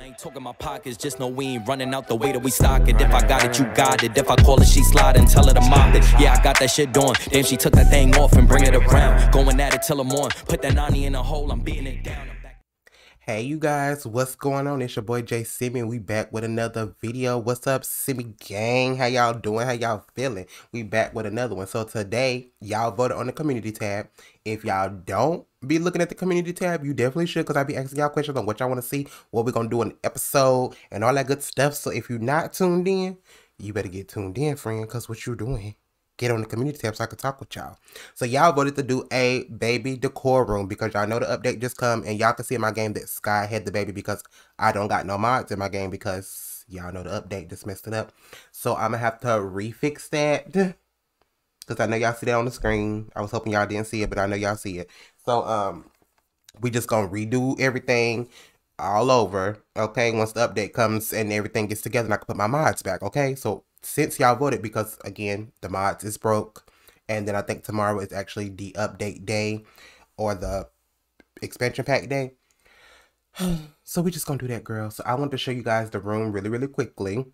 I ain't talking my pockets, just know we ain't running out the way that we stock it. If I got it, you got it. If I call it, she slide and tell her to mop it. Yeah, I got that shit doing. Then she took that thing off and bring it around. Going at it till I'm on. Put that 90 in a hole, I'm beating it down. Hey you guys, what's going on? It's your boy Jae Simmy. We back with another video. What's up, Simmy gang? How y'all doing? How y'all feeling? We back with another one. So today, y'all voted on the community tab. If y'all don't be looking at the community tab, you definitely should because I be asking y'all questions on what y'all want to see, what we're gonna do in the episode, and all that good stuff. So if you're not tuned in, you better get tuned in, friend, because what you're doing get on the community tab so I can talk with y'all. So y'all voted to do a baby decor room because y'all know the update just come and y'all can see in my game that Sky had the baby because I don't got no mods in my game because y'all know the update just messed it up. So I'm gonna have to refix that because I know y'all see that on the screen. I was hoping y'all didn't see it, but I know y'all see it. So um, we just gonna redo everything all over. Okay, once the update comes and everything gets together, and I can put my mods back. Okay, so since y'all voted because again the mods is broke and then i think tomorrow is actually the update day or the expansion pack day. So we just gonna do that girl. So i want to show you guys the room really really quickly.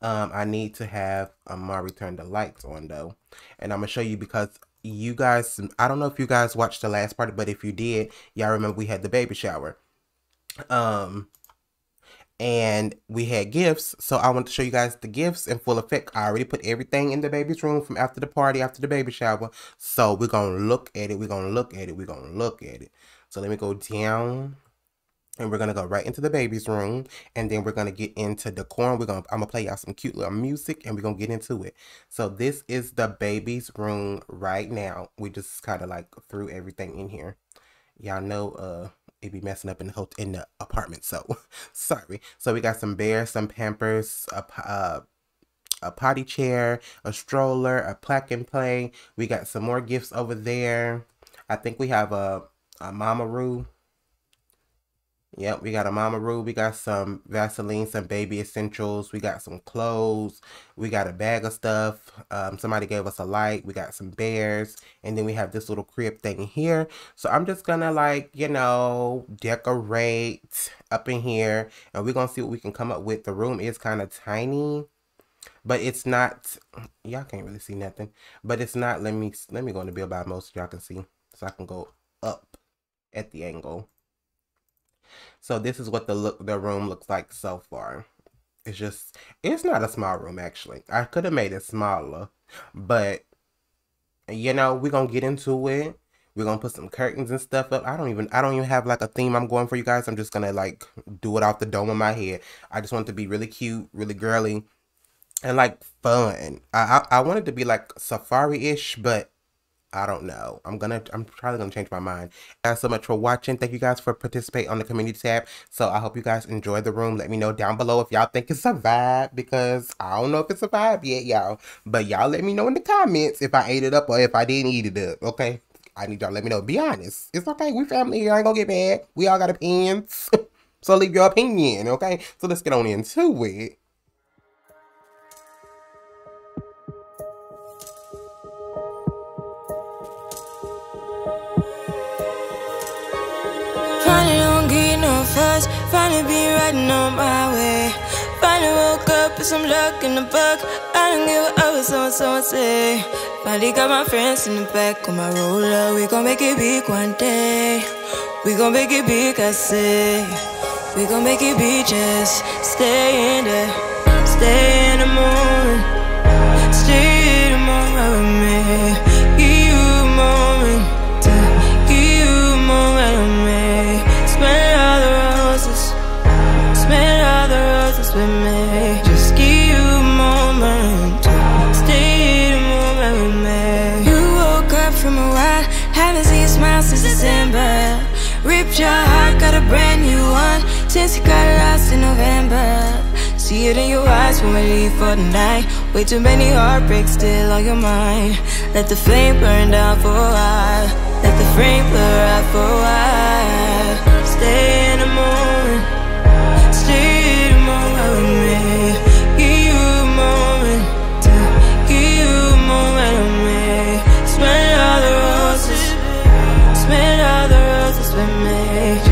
Um i need to have amari turn the lights on though. And i'm gonna show you because you guys i don't know if you guys watched the last part but if you did y'all remember we had the baby shower. Um and we had gifts. So I want to show you guys the gifts in full effect. I already put everything in the baby's room from after the party, after the baby shower. So we're going to look at it. We're going to look at it. We're going to look at it. So let me go down and we're going to go right into the baby's room. And then we're going to get into decor. We're going to, I'm going to play y'all some cute little music and we're going to get into it. So this is the baby's room right now. We just kind of like threw everything in here. Y'all know, uh, it be messing up in the hotel, in the apartment. So sorry. So we got some bears, some Pampers, a uh, a potty chair, a stroller, a pack and play. We got some more gifts over there. I think we have a a Mama Roo Yep, we got a Mama Roo. We got some Vaseline, some baby essentials. We got some clothes. We got a bag of stuff. Um, somebody gave us a light. We got some bears. And then we have this little crib thing here. So I'm just gonna like, you know, decorate up in here. And we're gonna see what we can come up with. The room is kind of tiny. But it's not, y'all can't really see nothing. But it's not, let me, let me go into build by most y'all can see. So I can go up at the angle. So this is what the look the room looks like so far. It's just it's not a small room actually. I could have made it smaller, but you know, we're gonna get into it. We're gonna put some curtains and stuff up. I don't even I don't even have like a theme I'm going for you guys. I'm just gonna like do it off the dome of my head. I just want it to be really cute, really girly, and like fun. I I, I want it to be like safari-ish, but I don't know. I'm gonna I'm probably gonna change my mind. Thanks so much for watching. Thank you guys for participating on the community tab. So I hope you guys enjoy the room. Let me know down below if y'all think it's a vibe because I don't know if it's a vibe yet, y'all. But y'all let me know in the comments if I ate it up or if I didn't eat it up. Okay. I need y'all let me know. Be honest. It's okay. We family here. I ain't gonna get mad. We all got opinions. so leave your opinion, okay? So let's get on into it. Finally be riding on my way. Finally woke up with some luck in the book. I don't give a what someone, someone say. Finally got my friends in the back of my roller. We gon' make it big one day. We gon' make it big, I say. We gon' make it big, just stay in there. Stay in the moon. Since December. Ripped your heart, got a brand new one since you got lost in November. See it in your eyes when we leave for the night. Way too many heartbreaks still on your mind. Let the flame burn down for a while. Let the flame blur out for a while. Stay in the moment. Left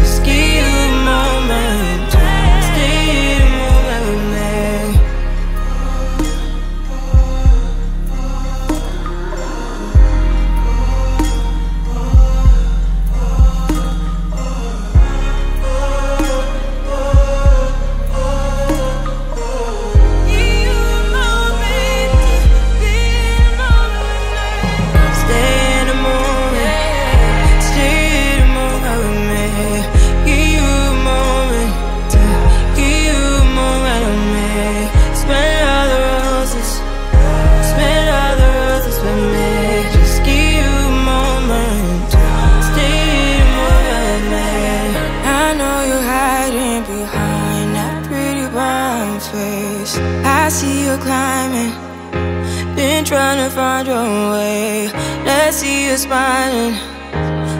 you're smiling.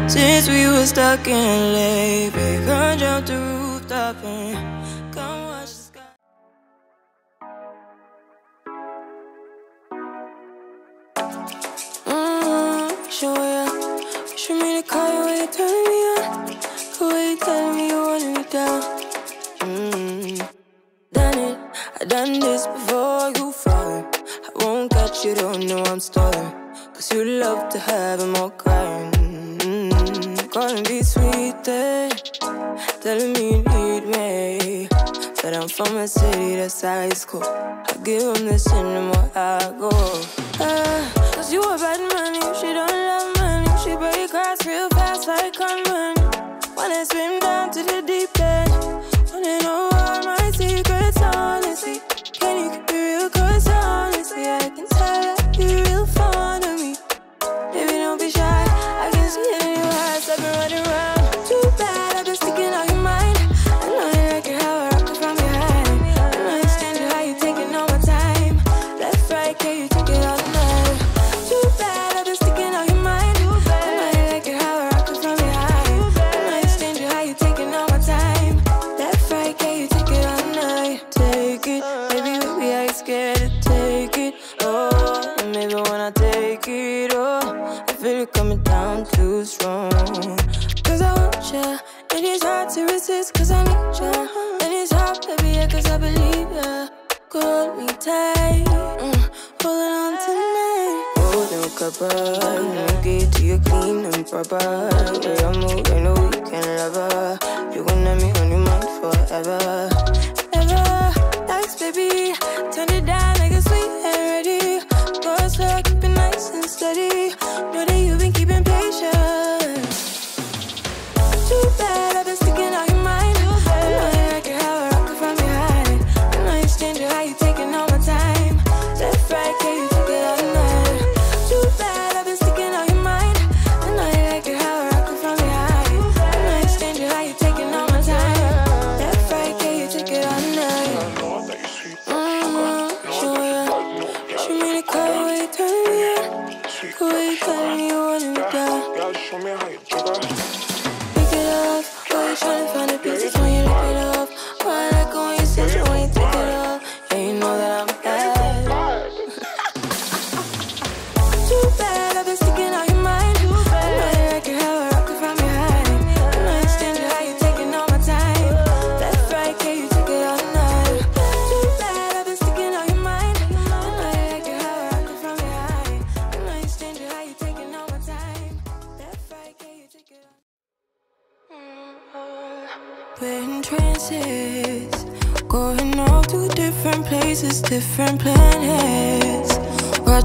Since we were stuck in late, come jump the rooftop and come watch the sky. Mmm, sure, yeah Wish me to call you when you're turning me on. The way you're telling me you want me down. Mmm, done it. I done this before. You fall. I won't catch you, don't know oh, I'm stalling you love to have a all crying. Gonna be sweet, eh? telling me you need me. Said I'm from a city that's high school. I give them this and the I go. and proper. Yeah, I'm moving a weekend lover. You gonna me on your mind forever. Ever. Thanks, baby. Turn it down.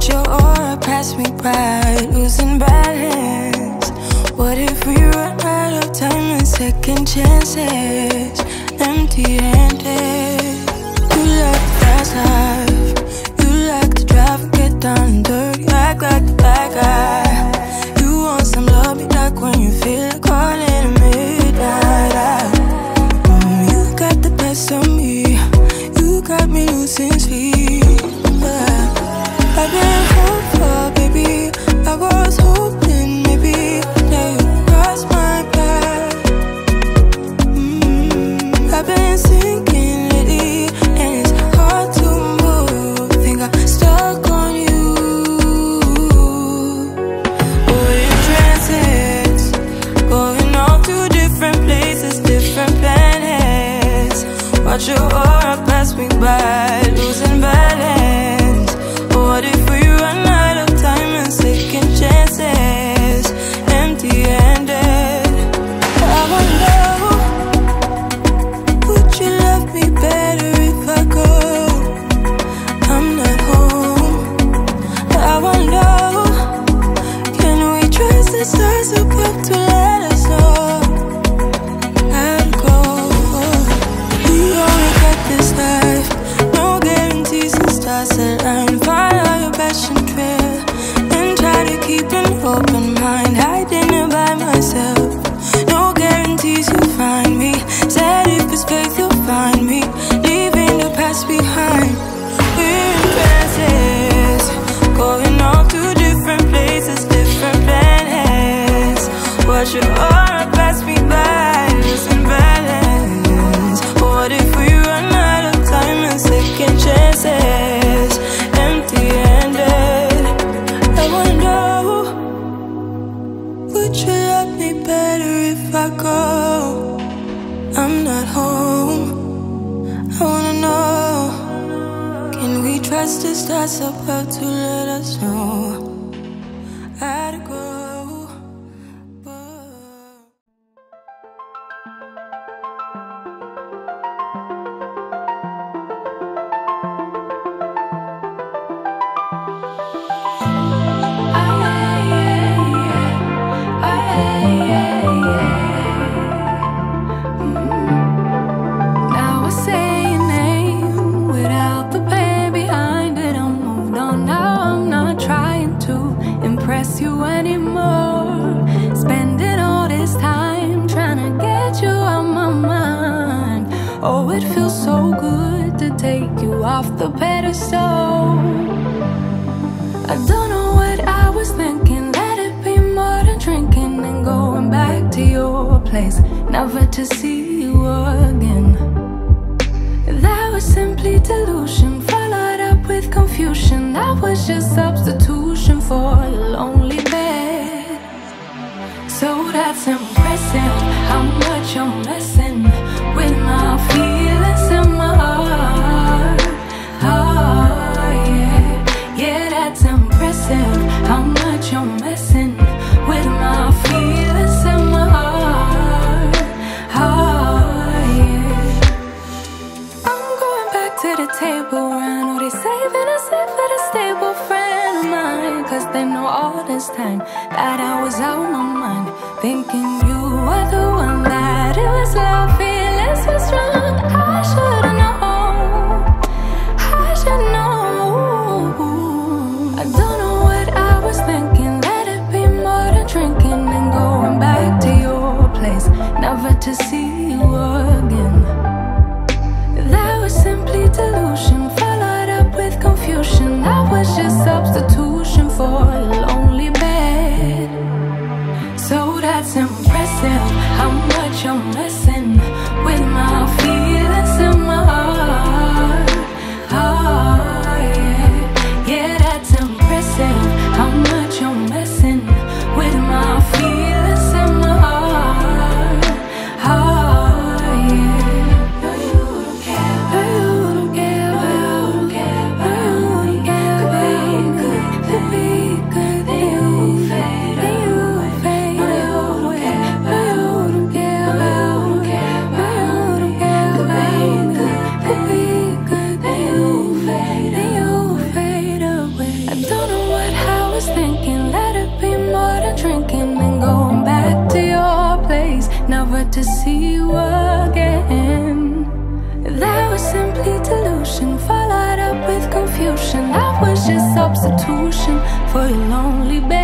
Your aura pass me by, losing balance. What if we run out of time and second chances? Empty handed. Stars to let us know? Take you off the pedestal. I don't know what I was thinking. Let it be more than drinking and going back to your place, never to see you again. That was simply delusion, followed up with confusion. That was just substitution for a lonely bed. So that's impressive, how much you're messing to see substitution for your lonely bed.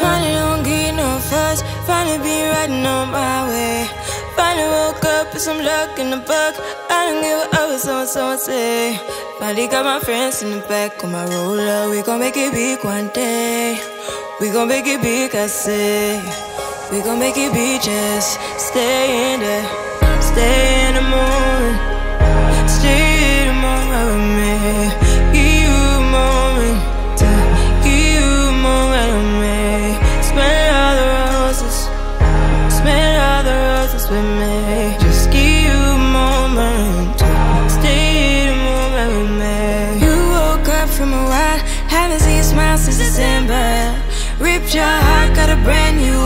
Finally don't get no fuss. Finally be riding on my way. Finally woke up with some luck in the book. I don't give a what someone, someone say. Finally got my friends in the back of my roller. We gon' make it big one day. We gon' make it big, I say. We gon' make it beaches. Stay in there. Stay in the moment. Stay in the moment me. Give you a moment. To give you a moment of me. Spend all the roses. Spend all the roses with me. Just give you a moment. Stay in the moment with me. You woke up from a while. Haven't seen a smile since December. Ripped your heart, got a brand new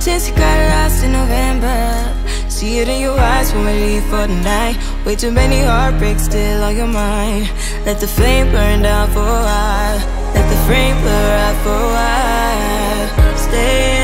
since you got lost in November. See it in your eyes when we leave for the night. Way too many heartbreaks still on your mind. Let the flame burn down for a while. Let the flame blur out for a while. Stay